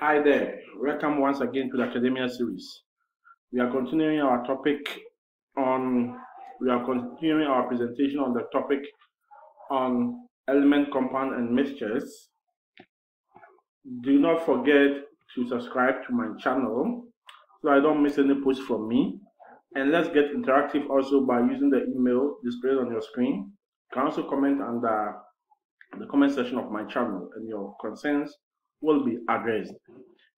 Hi there, welcome once again to the Akademia series. We are continuing our topic on, we are continuing our presentation on the topic on element, compound, and mixtures. Do not forget to subscribe to my channel so I don't miss any posts from me. And let's get interactive also by using the email displayed on your screen. You can also comment under the comment section of my channel and your concerns will be addressed.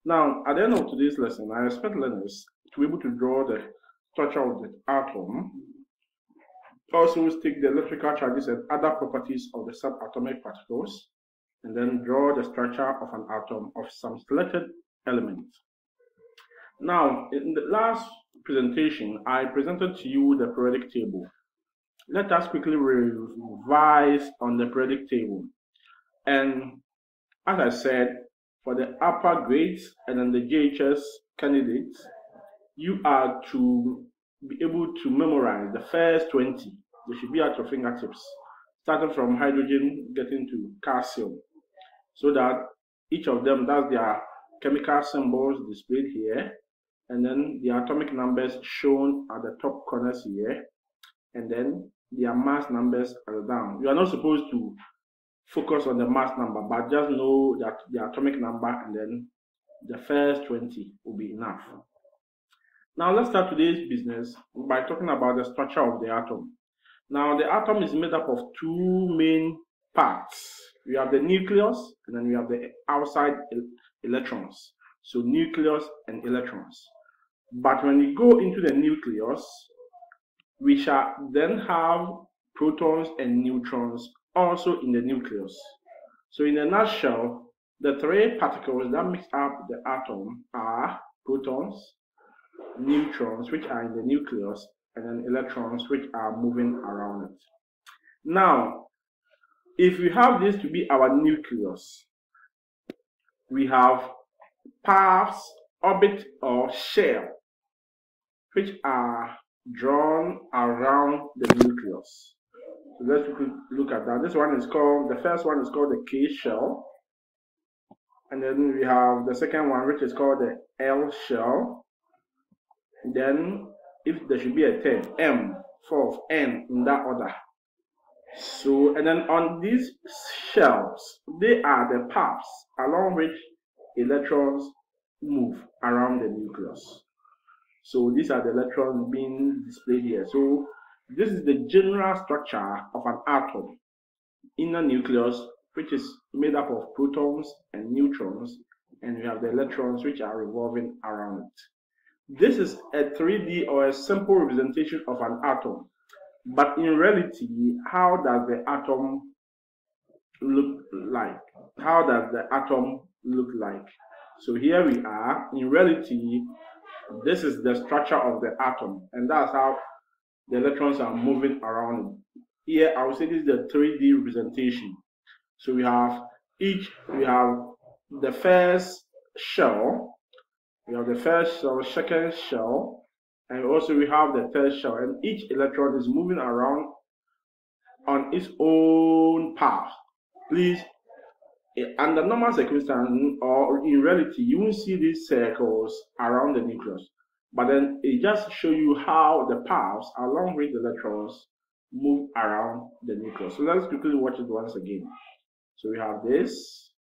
Now, at the end of today's lesson, I expect learners to be able to draw the structure of the atom, also take the electrical charges and other properties of the subatomic particles, and then draw the structure of an atom of some selected element. Now, in the last presentation, I presented to you the periodic table. Let us quickly revise on the periodic table. And as I said, for the upper grades and then the JHS candidates, you are to be able to memorize the first 20. They should be at your fingertips, starting from hydrogen getting to calcium, so that each of them does their chemical symbols displayed here, and then the atomic numbers shown at the top corners here, and then their mass numbers are down. You are not supposed to focus on the mass number, but just know that the atomic number and then the first 20 will be enough. Now let's start today's business by talking about the structure of the atom. Now the atom is made up of two main parts. We have the nucleus and then we have the outside electrons. So nucleus and electrons. But when we go into the nucleus, we shall then have protons and neutrons also in the nucleus. So in a nutshell, the three particles that make up the atom are protons, neutrons, which are in the nucleus, and then electrons, which are moving around it. Now, if we have this to be our nucleus, we have paths, orbit, or shell, which are drawn around the nucleus. Let's look at that. This one is called, the first one is called the K shell. And then we have the second one, which is called the L shell. then if there should be a third, M, fourth, N, in that order. So, and then on these shells, they are the paths along which electrons move around the nucleus. So these are the electrons being displayed here. So this is the general structure of an atom. Inner nucleus, which is made up of protons and neutrons, and we have the electrons which are revolving around it. This is a 3D or a simple representation of an atom. But in reality, how does the atom look like? How does the atom look like? So here we are. In reality, this is the structure of the atom, and that's how the electrons are moving around. Here, I would say this is the 3D representation. So we have each, we have the first shell, we have the first shell, second shell, and also we have the third shell, and each electron is moving around on its own path. Please, under normal circumstances or in reality, you won't see these circles around the nucleus. But then it just show you how the paths along which the electrons move around the nucleus. So let's quickly watch it once again. So we have this.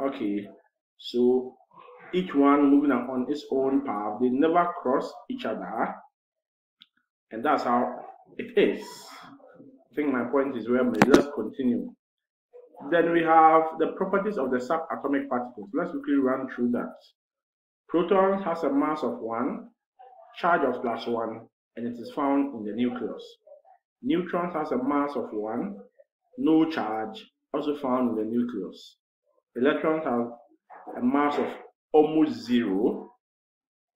Okay. So each one moving on its own path. They never cross each other. And that's how it is. I think my point is well. Let's continue. Then we have the properties of the subatomic particles. Let's quickly run through that. Proton has a mass of 1, charge of plus 1 and it is found in the nucleus. Neutrons has a mass of 1, no charge, also found in the nucleus. Electrons have a mass of almost 0,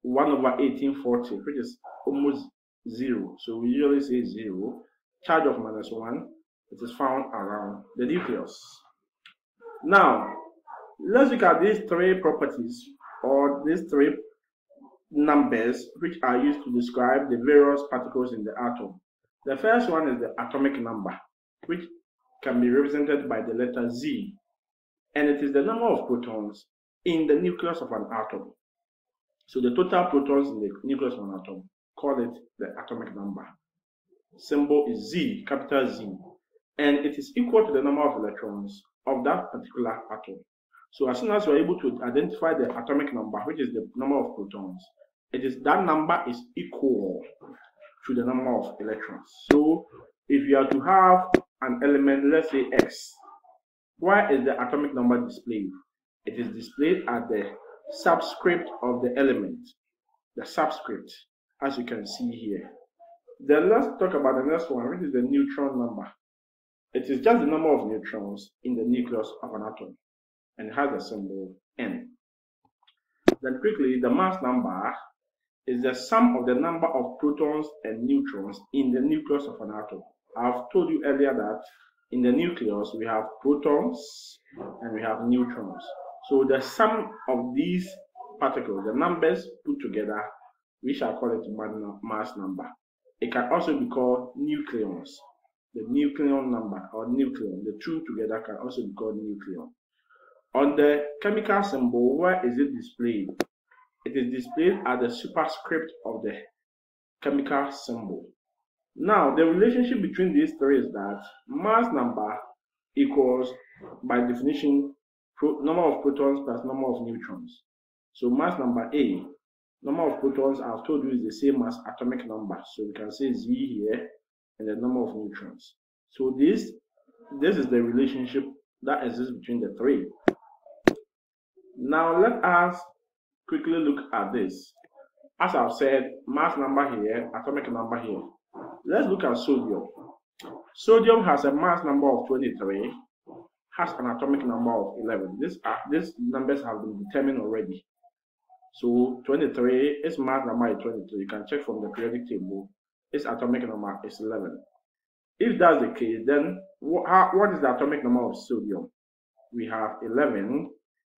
1 over 1840, which is almost 0. So we usually say 0. Charge of minus 1, it is found around the nucleus. Now, let's look at these three properties or these three numbers which are used to describe the various particles in the atom. The first one is the atomic number, which can be represented by the letter Z, and it is the number of protons in the nucleus of an atom. So the total protons in the nucleus of an atom, call it the atomic number. Symbol is Z, capital Z, and it is equal to the number of electrons of that particular atom. So as soon as you're able to identify the atomic number, which is the number of protons, it is that number is equal to the number of electrons. So if you are to have an element, let's say X, why is the atomic number displayed? It is displayed at the subscript of the element, the subscript, as you can see here. Then let's talk about the next one, which is the neutron number. It is just the number of neutrons in the nucleus of an atom and has the symbol N. Then quickly, the mass number is the sum of the number of protons and neutrons in the nucleus of an atom. I've told you earlier that in the nucleus we have protons and we have neutrons. So the sum of these particles, the numbers put together, we shall call it mass number. It can also be called nucleons. The nucleon number or nucleon, the two together can also be called nucleon. On the chemical symbol, where is it displayed? It is displayed at the superscript of the chemical symbol. Now, the relationship between these three is that mass number equals, by definition, number of protons plus number of neutrons. So mass number A, number of protons I've told you is the same as atomic number. So we can say Z here and the number of neutrons. So this, this is the relationship that exists between the three. Now let us quickly look at this. As I've said, mass number here, atomic number here. Let's look at sodium. Sodium has a mass number of 23, has an atomic number of 11. This, uh, these numbers have been determined already. So 23, its mass number is 23. You can check from the periodic table. Its atomic number is 11. If that's the case, then what, how, what is the atomic number of sodium? We have 11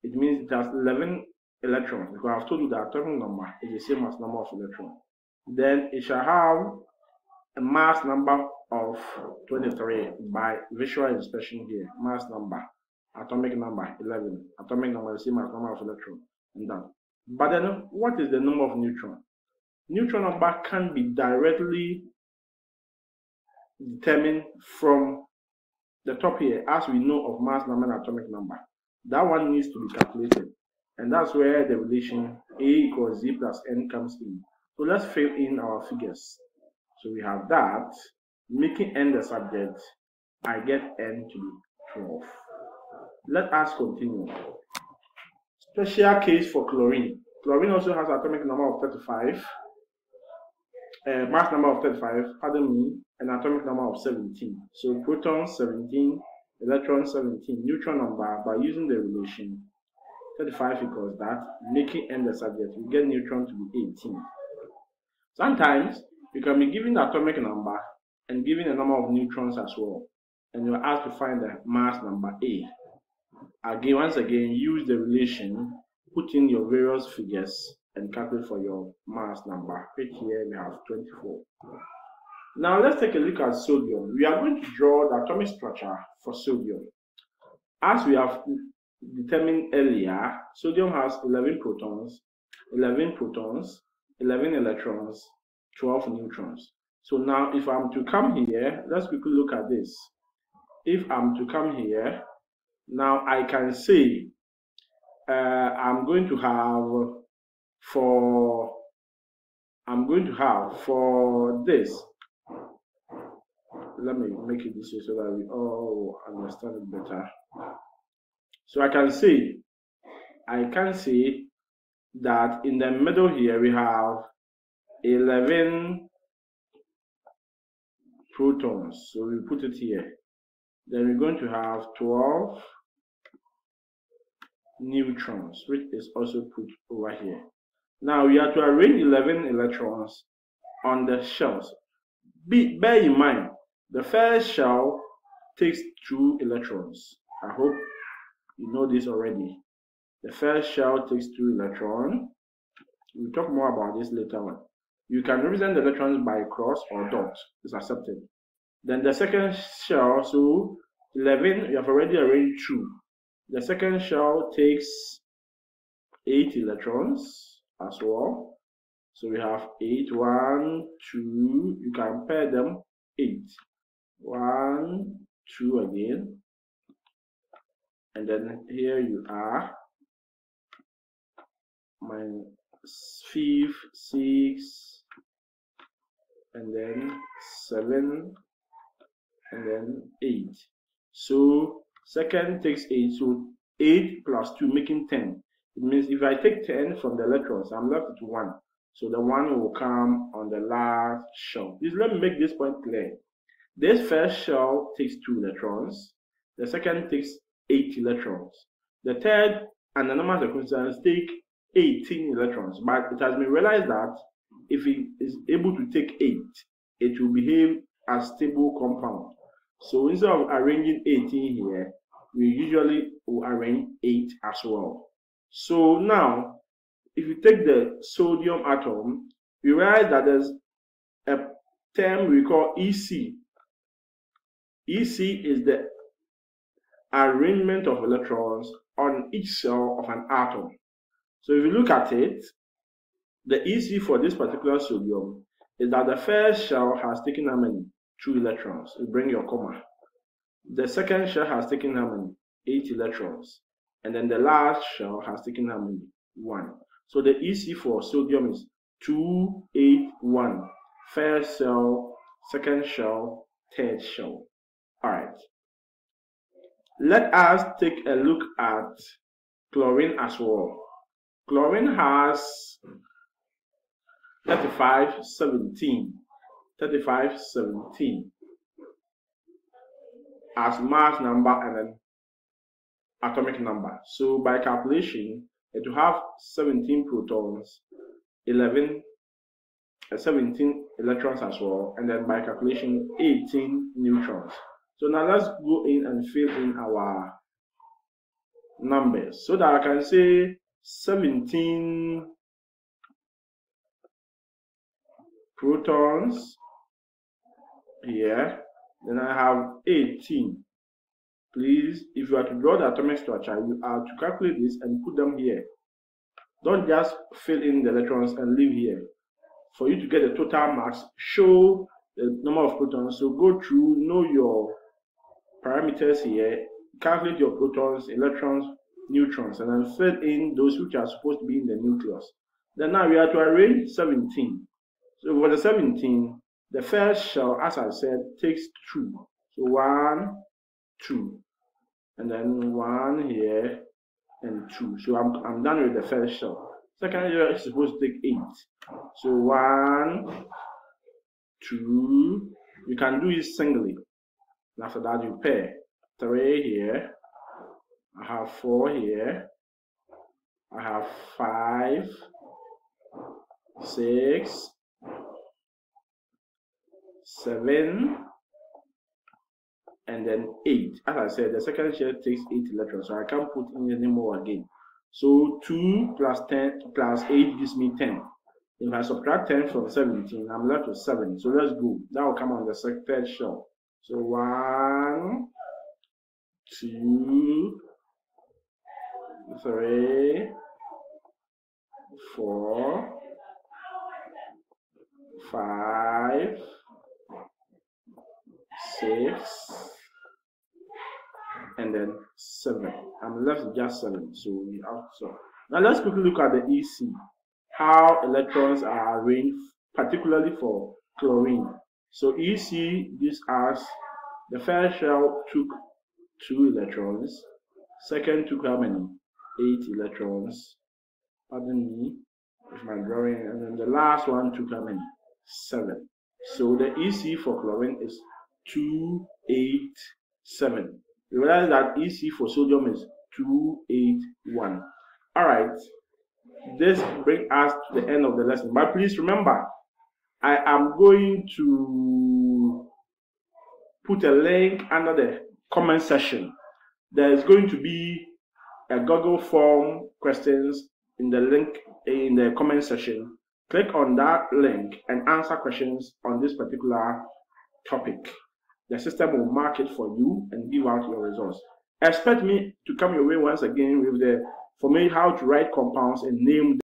it means it has 11 electrons because I've told you that atomic number is the same as number of electrons. Then it shall have a mass number of 23 by visual inspection here. Mass number, atomic number 11, atomic number is the same as number of electrons, and that. But then what is the number of neutron? Neutron number can be directly determined from the top here as we know of mass number and atomic number that one needs to be calculated. And that's where the relation A equals Z plus N comes in. So let's fill in our figures. So we have that, making N the subject, I get N to be 12. Let us continue. Special case for chlorine. Chlorine also has atomic number of 35, uh, mass number of 35, pardon me, an atomic number of 17. So protons 17, electron 17 neutron number by using the relation 35 equals that making n the subject we get neutron to be 18 sometimes you can be given the atomic number and given a number of neutrons as well and you're asked to find the mass number a. Again once again use the relation put in your various figures and calculate for your mass number. Right here we have 24 now let's take a look at sodium. We are going to draw the atomic structure for sodium. As we have determined earlier, sodium has 11 protons, 11 protons, 11 electrons, 12 neutrons. So now if I'm to come here, let's quickly look at this. If I'm to come here, now I can say uh, I'm going to have for I'm going to have for this let me make it this way so that we all understand it better. So I can see, I can see that in the middle here we have 11 protons. So we put it here. Then we're going to have 12 neutrons, which is also put over here. Now we have to arrange 11 electrons on the shells. Be, bear in mind, the first shell takes two electrons. I hope you know this already. The first shell takes two electrons. We'll talk more about this later on. You can represent the electrons by cross or dot. It's accepted. Then the second shell, so 11, you have already arranged two. The second shell takes 8 electrons as well. So we have 8, 1, 2, you can pair them 8. 1, 2 again. And then here you are. My fifth, 6, and then 7, and then 8. So second takes 8, so 8 plus 2 making 10. It means if I take 10 from the electrons, I'm left with 1. So the 1 will come on the last shell. Please let me make this point clear. This first shell takes 2 electrons. The second takes 8 electrons. The third and the number sequences take 18 electrons. But it has been realized that if it is able to take 8, it will behave as stable compound. So instead of arranging 18 here, we usually will arrange 8 as well. So now, if you take the sodium atom, you realize that there's a term we call EC. EC is the arrangement of electrons on each cell of an atom. So if you look at it, the EC for this particular sodium is that the first shell has taken how many? Two electrons. You bring your comma. The second shell has taken how many? Eight electrons. And then the last shell has taken how many? One. So the EC for sodium is 281. First shell, second shell, third shell. Alright. Let us take a look at chlorine as well. Chlorine has 3517. 3517 as mass number and then atomic number. So by calculation, it will have 17 protons, 11, uh, 17 electrons as well, and then by calculation, 18 neutrons. So now let's go in and fill in our numbers so that I can say 17 protons here. Then I have 18 please if you are to draw the atomic structure you are to calculate this and put them here. Don't just fill in the electrons and leave here. For you to get the total mass show the number of protons. So go through know your parameters here calculate your protons electrons neutrons and then fill in those which are supposed to be in the nucleus then now we are to arrange 17 so for the 17, the first shell, as I said, takes two. So one, two, and then one here and two. So I'm, I'm done with the first shell. Second shell is supposed to take eight. So one, two, you can do it singly. And after that, you pair. Three here. I have four here. I have five, six, seven, and then eight. As I said, the second shell takes eight electrons, so I can't put in any more again. So 2 plus 10 plus 8 gives me 10. If I subtract 10 from 17, I'm left with 7. So let's go. That will come on the third shell. So 1, 2, 3, 4, 5, six, and then seven. I'm left just seven, so we have so. Now let's quickly look at the EC, how electrons are arranged, particularly for chlorine. So EC this us the first shell took two electrons, second took how many? Eight electrons. Pardon me with my drawing, and then the last one took how many? Seven. So the EC for chlorine is 287. You realize that EC for sodium is 281. Alright, this brings us to the end of the lesson. But please remember, I am going to put a link under the comment section. There is going to be a Google form questions in the link in the comment section. Click on that link and answer questions on this particular topic the system will mark it for you and give out your results. Expect me to come your way once again with the for me how to write compounds and name